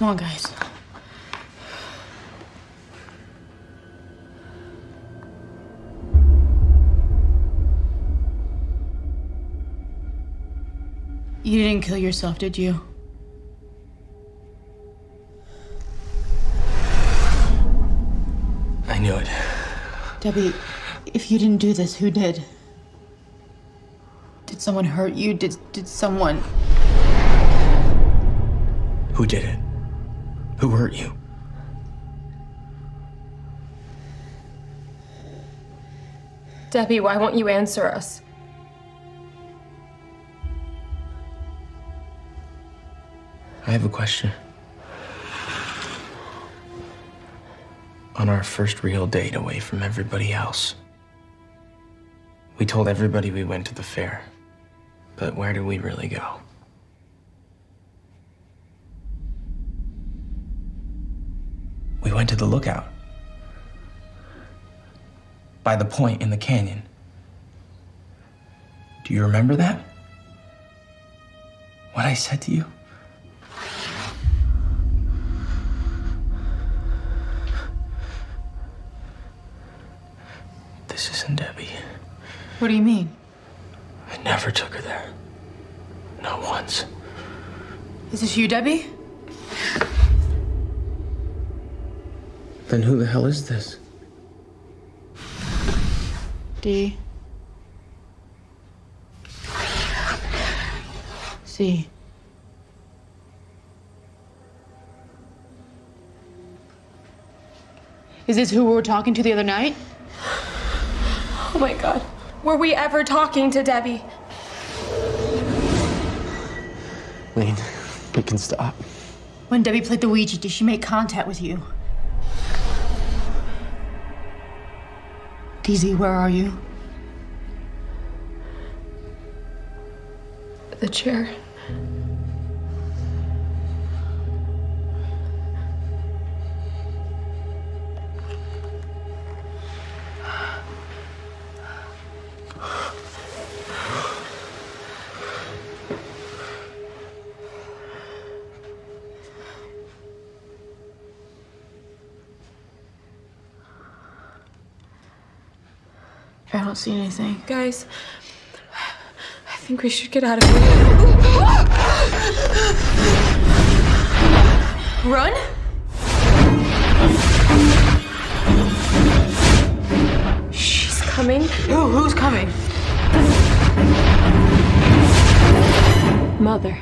Come on, guys. You didn't kill yourself, did you? I knew it. Debbie, if you didn't do this, who did? Did someone hurt you? Did did someone Who did it? Who hurt you? Debbie, why won't you answer us? I have a question. On our first real date away from everybody else, we told everybody we went to the fair. But where did we really go? Went to the lookout. By the point in the canyon. Do you remember that? What I said to you? This isn't Debbie. What do you mean? I never took her there. Not once. Is this you, Debbie? Then who the hell is this? D. Z. Is this who we were talking to the other night? Oh my god. Were we ever talking to Debbie? Laine, we can stop. When Debbie played the Ouija, did she make contact with you? DZ, where are you? The chair. I don't see anything. Guys, I think we should get out of here. Run? She's coming. Who? Who's coming? Mother.